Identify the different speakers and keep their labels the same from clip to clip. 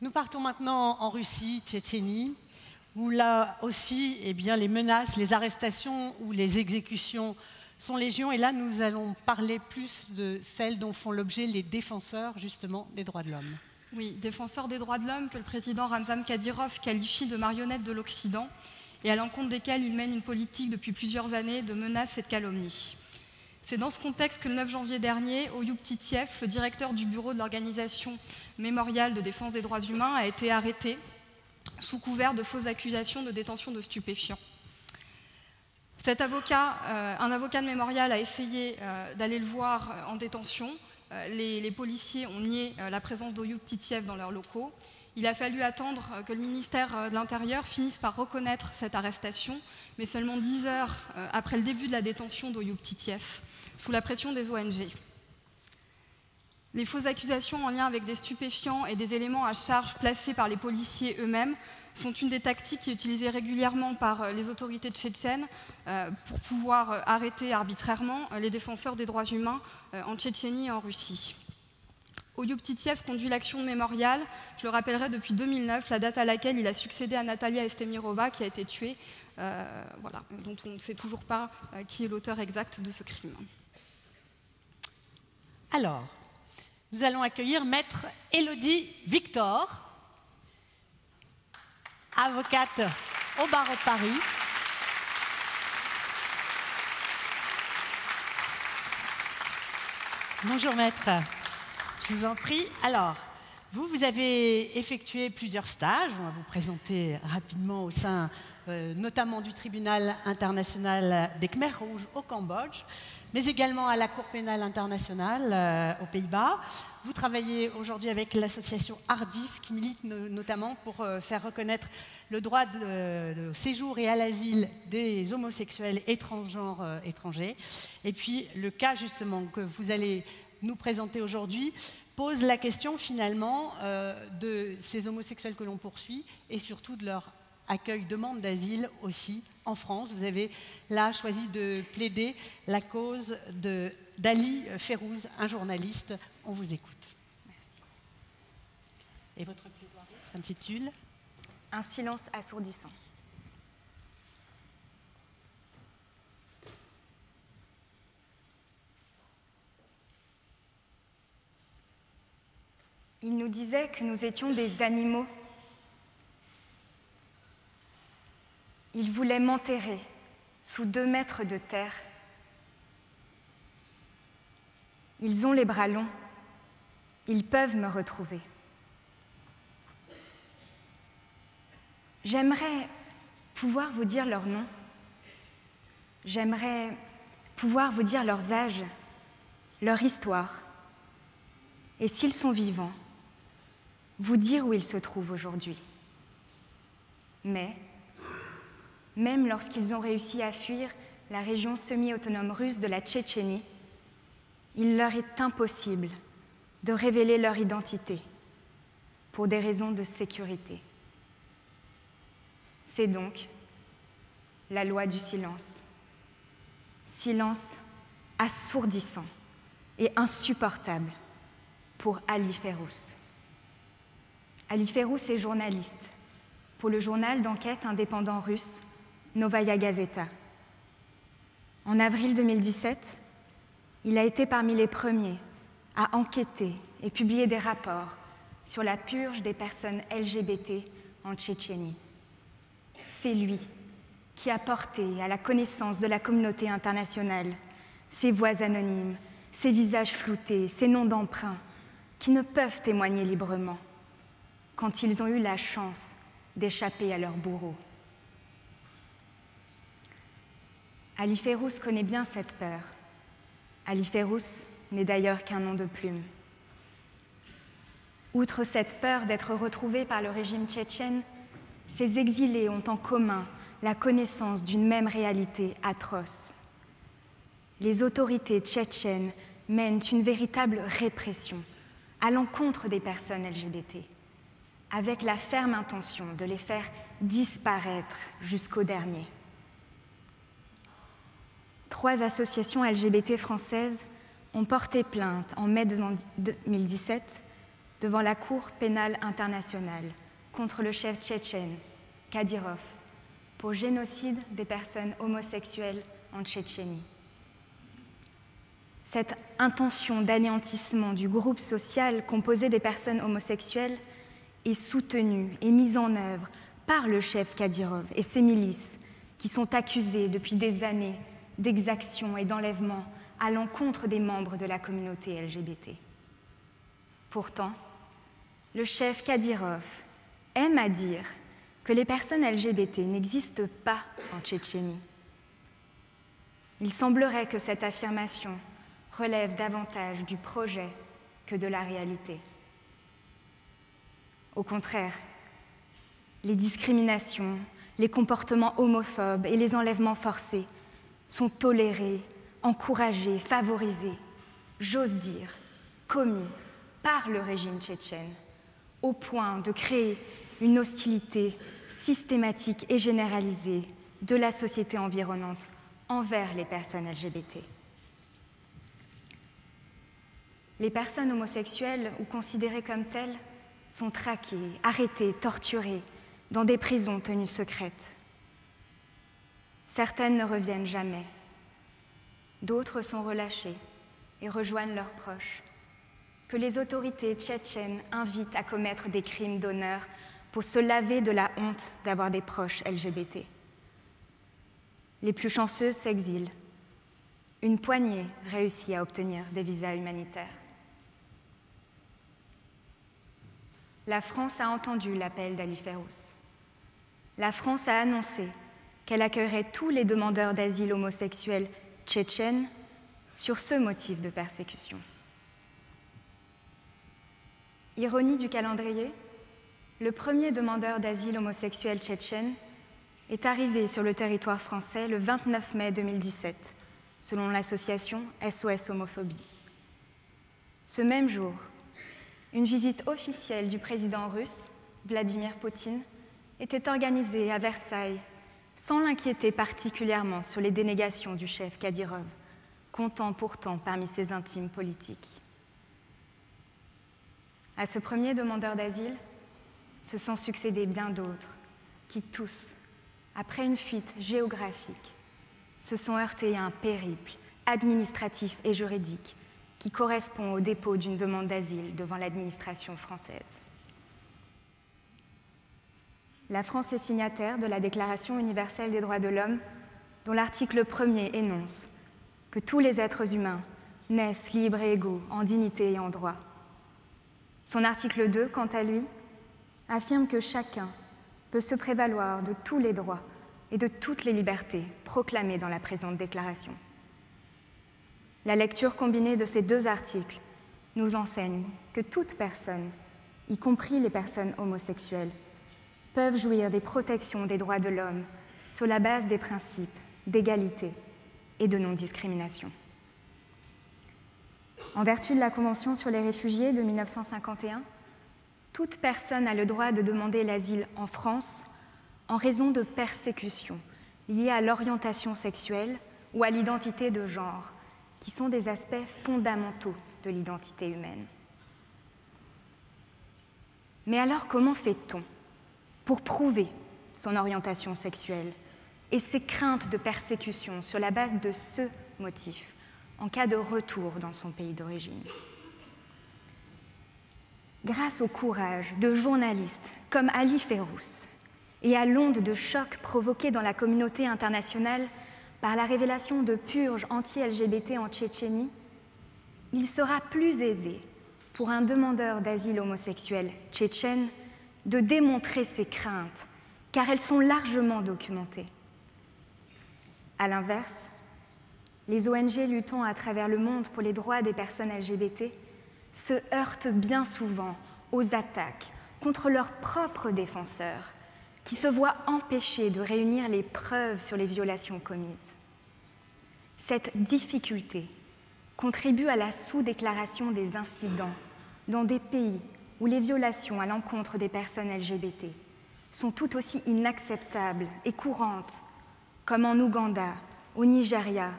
Speaker 1: Nous partons maintenant en Russie, Tchétchénie, où là aussi, eh les menaces, les arrestations ou les exécutions sont légion. Et là, nous allons parler plus de celles dont font l'objet les défenseurs, justement, des droits de l'homme.
Speaker 2: Oui, défenseurs des droits de l'homme que le président Ramzan Kadyrov qualifie de marionnettes de l'Occident et à l'encontre desquelles il mène une politique depuis plusieurs années de menaces et de calomnies. C'est dans ce contexte que le 9 janvier dernier, Oyub Titiev, le directeur du bureau de l'organisation mémoriale de défense des droits humains, a été arrêté sous couvert de fausses accusations de détention de stupéfiants. Euh, un avocat de mémorial a essayé euh, d'aller le voir euh, en détention. Les, les, policiers ont nié la présence d'Oyoub Titiev dans leurs locaux. Il a fallu attendre que le ministère de l'Intérieur finisse par reconnaître cette arrestation, mais seulement dix heures après le début de la détention d'Oyoub Titiev, sous la pression des ONG. Les fausses accusations en lien avec des stupéfiants et des éléments à charge placés par les policiers eux-mêmes sont une des tactiques qui est utilisée régulièrement par euh, les autorités tchétchènes euh, pour pouvoir euh, arrêter arbitrairement les défenseurs des droits humains en Tchétchénie et en Russie. Oyub Titiev conduit l'action mémoriale, je le rappellerai depuis 2009, la date à laquelle il a succédé à Natalia Estemirova qui a été tuée, voilà, dont on ne sait toujours pas qui est l'auteur exact de ce crime.
Speaker 1: Alors, nous allons accueillir Maître Elodie Victor, avocate au barreau de Paris. Bonjour maître, je vous en prie. Alors, vous, vous avez effectué plusieurs stages, on va vous présenter rapidement au sein euh, notamment du tribunal international des Khmers rouges au Cambodge mais également à la Cour pénale internationale euh, aux Pays-Bas. Vous travaillez aujourd'hui avec l'association Ardis, qui milite notamment pour euh, faire reconnaître le droit de, séjour et à l'asile des homosexuels et transgenres étrangers. Et puis le cas justement que vous allez nous présenter aujourd'hui pose la question finalement de ces homosexuels que l'on poursuit et surtout de leur accueil demande d'asile aussi en France. Vous avez là choisi de plaider la cause d'Ali Ferrouz, un journaliste. On vous écoute. Et votre plaidoirie s'intitule
Speaker 3: Un silence assourdissant. Il nous disait que nous étions des animaux Il voulait m'enterrer sous deux mètres de terre. Ils ont les bras longs, ils peuvent me retrouver. J'aimerais pouvoir vous dire leur nom. J'aimerais pouvoir vous dire leurs âges, leur histoire. Et s'ils sont vivants, vous dire où ils se trouvent aujourd'hui. Mais même lorsqu'ils ont réussi à fuir la région semi-autonome russe de la Tchétchénie, il leur est impossible de révéler leur identité pour des raisons de sécurité. C'est donc la loi du silence. Silence assourdissant et insupportable pour Ali Ferrous. Ali Ferrous est journaliste pour le journal d'enquête indépendant russe Novaya Gazeta. En avril 2017, il a été parmi les premiers à enquêter et publier des rapports sur la purge des personnes LGBT en Tchétchénie. C'est lui qui a porté à la connaissance de la communauté internationale ces voix anonymes, ces visages floutés, ces noms d'emprunt qui ne peuvent témoigner librement quand ils ont eu la chance d'échapper à leur bourreau. Ali Ferrous connaît bien cette peur. Ali Ferrous n'est d'ailleurs qu'un nom de plume. Outre cette peur d'être retrouvé par le régime tchétchène, ces exilés ont en commun la connaissance d'une même réalité atroce. Les autorités tchétchènes mènent une véritable répression à l'encontre des personnes LGBT, avec la ferme intention de les faire disparaître jusqu'au dernier. Trois associations LGBT françaises ont porté plainte en mai 2017 devant la Cour pénale internationale contre le chef tchétchène, Kadyrov, pour génocide des personnes homosexuelles en Tchétchénie. Cette intention d'anéantissement du groupe social composé des personnes homosexuelles est soutenue et mise en œuvre par le chef Kadyrov et ses milices qui sont accusés depuis des années d'exactions et d'enlèvements à l'encontre des membres de la communauté LGBT. Pourtant, le chef Kadyrov aime à dire que les personnes LGBT n'existent pas en Tchétchénie. Il semblerait que cette affirmation relève davantage du projet que de la réalité. Au contraire, les discriminations, les comportements homophobes et les enlèvements forcés sont tolérés, encouragés, favorisés, j'ose dire, commis par le régime tchétchène, au point de créer une hostilité systématique et généralisée de la société environnante envers les personnes LGBT. Les personnes homosexuelles ou considérées comme telles sont traquées, arrêtées, torturées dans des prisons tenues secrètes. Certaines ne reviennent jamais. D'autres sont relâchées et rejoignent leurs proches, que les autorités tchétchènes invitent à commettre des crimes d'honneur pour se laver de la honte d'avoir des proches LGBT. Les plus chanceuses s'exilent. Une poignée réussit à obtenir des visas humanitaires. La France a entendu l'appel d'Ali Ferrous. La France a annoncé qu'elle accueillerait tous les demandeurs d'asile homosexuels tchétchènes sur ce motif de persécution. Ironie du calendrier, le premier demandeur d'asile homosexuel tchétchène est arrivé sur le territoire français le 29 mai 2017, selon l'association SOS Homophobie. Ce même jour, une visite officielle du président russe, Vladimir Poutine, était organisée à Versailles, sans l'inquiéter particulièrement sur les dénégations du chef Kadyrov, comptant pourtant parmi ses intimes politiques. À ce premier demandeur d'asile se sont succédés bien d'autres, qui tous, après une fuite géographique, se sont heurtés à un périple administratif et juridique qui correspond au dépôt d'une demande d'asile devant l'administration française. La France est signataire de la Déclaration universelle des droits de l'homme, dont l'article 1er énonce que tous les êtres humains naissent libres et égaux en dignité et en droit. Son article 2, quant à lui, affirme que chacun peut se prévaloir de tous les droits et de toutes les libertés proclamées dans la présente déclaration. La lecture combinée de ces deux articles nous enseigne que toute personne, y compris les personnes homosexuelles, peuvent jouir des protections des droits de l'homme sur la base des principes d'égalité et de non-discrimination. En vertu de la Convention sur les réfugiés de 1951, toute personne a le droit de demander l'asile en France en raison de persécutions liées à l'orientation sexuelle ou à l'identité de genre, qui sont des aspects fondamentaux de l'identité humaine. Mais alors comment fait-on pour prouver son orientation sexuelle et ses craintes de persécution sur la base de ce motif en cas de retour dans son pays d'origine? Grâce au courage de journalistes comme Ali Ferrous et à l'onde de choc provoquée dans la communauté internationale par la révélation de purges anti-LGBT en Tchétchénie, il sera plus aisé pour un demandeur d'asile homosexuel tchétchène de démontrer ses craintes, car elles sont largement documentées. A l'inverse, les ONG luttant à travers le monde pour les droits des personnes LGBT se heurtent bien souvent aux attaques contre leurs propres défenseurs qui se voient empêchés de réunir les preuves sur les violations commises. Cette difficulté contribue à la sous-déclaration des incidents dans des pays où les violations à l'encontre des personnes LGBT sont tout aussi inacceptables et courantes, comme en Ouganda, au Nigeria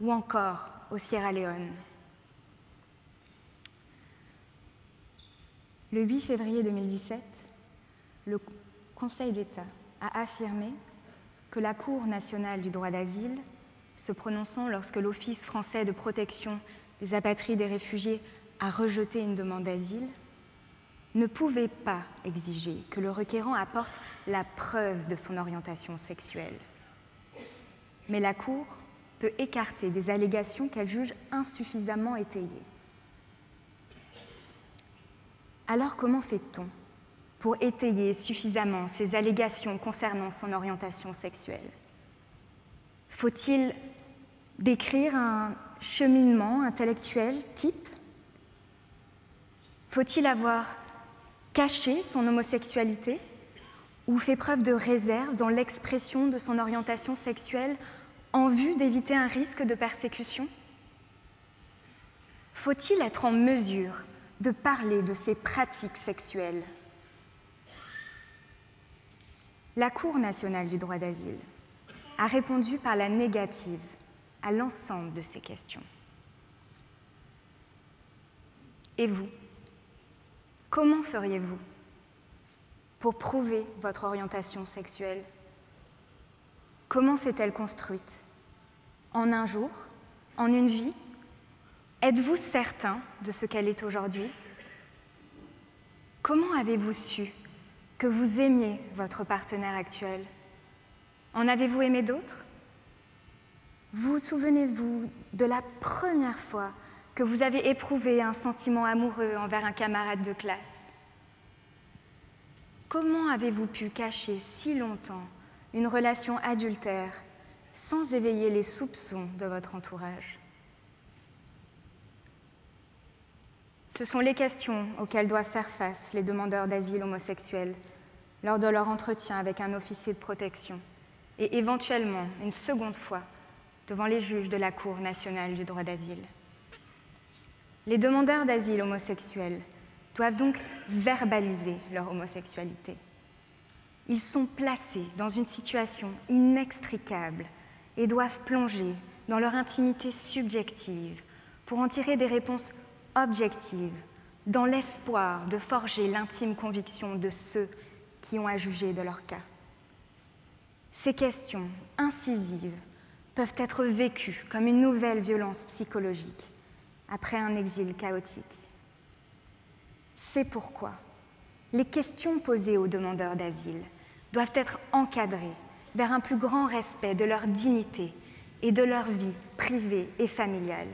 Speaker 3: ou encore au Sierra Leone. le 8 février 2017, le Conseil d'État a affirmé que la Cour nationale du droit d'asile, se prononçant lorsque l'Office français de protection des apatrides et réfugiés a rejeté une demande d'asile, ne pouvait pas exiger que le requérant apporte la preuve de son orientation sexuelle. Mais la Cour peut écarter des allégations qu'elle juge insuffisamment étayées. Alors comment fait-on pour étayer suffisamment ces allégations concernant son orientation sexuelle. Faut-il décrire un cheminement intellectuel type? Faut-il avoir caché son homosexualité ou fait preuve de réserve dans l'expression de son orientation sexuelle en vue d'éviter un risque de persécution? Faut-il être en mesure de parler de ses pratiques sexuelles? La Cour nationale du droit d'asile a répondu par la négative à l'ensemble de ces questions. Et vous Comment feriez-vous pour prouver votre orientation sexuelle? Comment s'est-elle construite? En un jour? En une vie? Êtes-vous certain de ce qu'elle est aujourd'hui? Comment avez-vous su que vous aimiez votre partenaire actuel. En avez-vous aimé d'autres? Vous souvenez-vous de la première fois que vous avez éprouvé un sentiment amoureux envers un camarade de classe? Comment avez-vous pu cacher si longtemps une relation adultère sans éveiller les soupçons de votre entourage? Ce sont les questions auxquelles doivent faire face les demandeurs d'asile homosexuels lors de leur entretien avec un officier de protection et éventuellement une seconde fois devant les juges de la Cour nationale du droit d'asile. Les demandeurs d'asile homosexuels doivent donc verbaliser leur homosexualité. Ils sont placés dans une situation inextricable et doivent plonger dans leur intimité subjective pour en tirer des réponses objectives, dans l'espoir de forger l'intime conviction de ceux qui ont à juger de leur cas. Ces questions incisives peuvent être vécues comme une nouvelle violence psychologique après un exil chaotique. C'est pourquoi les questions posées aux demandeurs d'asile doivent être encadrées vers un plus grand respect de leur dignité et de leur vie privée et familiale.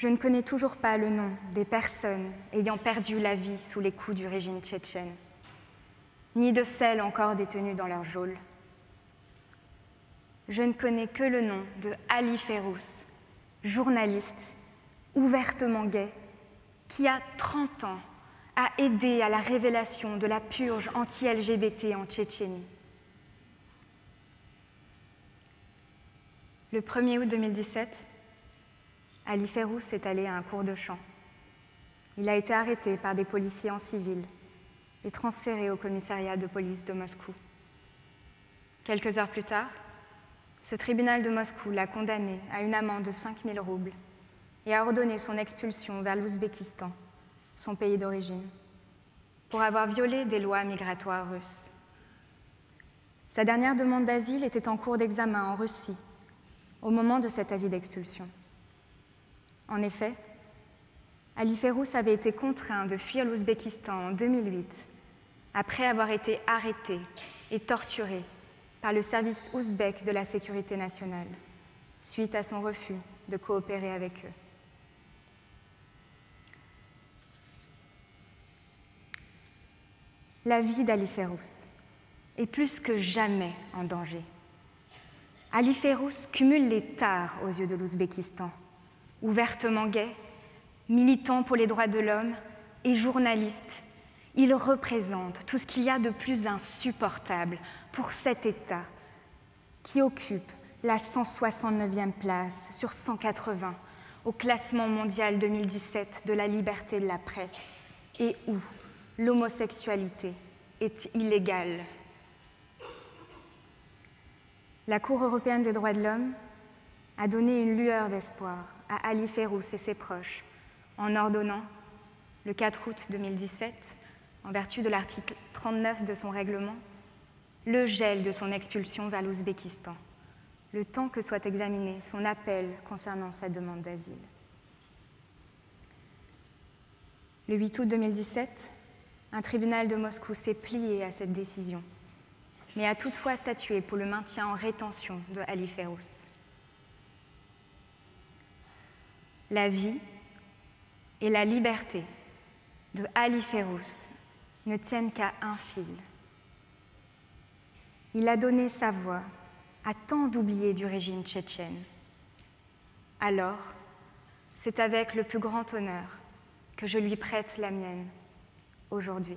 Speaker 3: Je ne connais toujours pas le nom des personnes ayant perdu la vie sous les coups du régime tchétchène, ni de celles encore détenues dans leur geôle. Je ne connais que le nom de Ali Ferrous, journaliste, ouvertement gay, qui a 30 ans a aidé à la révélation de la purge anti-LGBT en Tchétchénie. Le 1er août 2017, Ali Ferrous est allé à un cours de chant. Il a été arrêté par des policiers en civil et transféré au commissariat de police de Moscou. Quelques heures plus tard, ce tribunal de Moscou l'a condamné à une amende de 5000 roubles et a ordonné son expulsion vers l'Ouzbékistan, son pays d'origine, pour avoir violé des lois migratoires russes. Sa dernière demande d'asile était en cours d'examen en Russie au moment de cet avis d'expulsion. En effet, Ali Ferrous avait été contraint de fuir l'Ouzbékistan en 2008 après avoir été arrêté et torturé par le service ouzbek de la sécurité nationale suite à son refus de coopérer avec eux. La vie d'Ali Ferrous est plus que jamais en danger. Ali Ferrous cumule les tares aux yeux de l'Ouzbékistan ouvertement gay, militant pour les droits de l'homme et journaliste, il représente tout ce qu'il y a de plus insupportable pour cet État qui occupe la 169e place sur 180 au classement mondial 2017 de la liberté de la presse et où l'homosexualité est illégale. La Cour européenne des droits de l'homme a donné une lueur d'espoir à Ali Ferrous et ses proches en ordonnant, le 4 août 2017, en vertu de l'article 39 de son règlement, le gel de son expulsion vers l'Ouzbékistan, le temps que soit examiné son appel concernant sa demande d'asile. Le 8 août 2017, un tribunal de Moscou s'est plié à cette décision, mais a toutefois statué pour le maintien en rétention de Ali Ferrous. La vie et la liberté de Ali Ferrous ne tiennent qu'à un fil. Il a donné sa voix à tant d'oubliés du régime tchétchène. Alors, c'est avec le plus grand honneur que je lui prête la mienne aujourd'hui.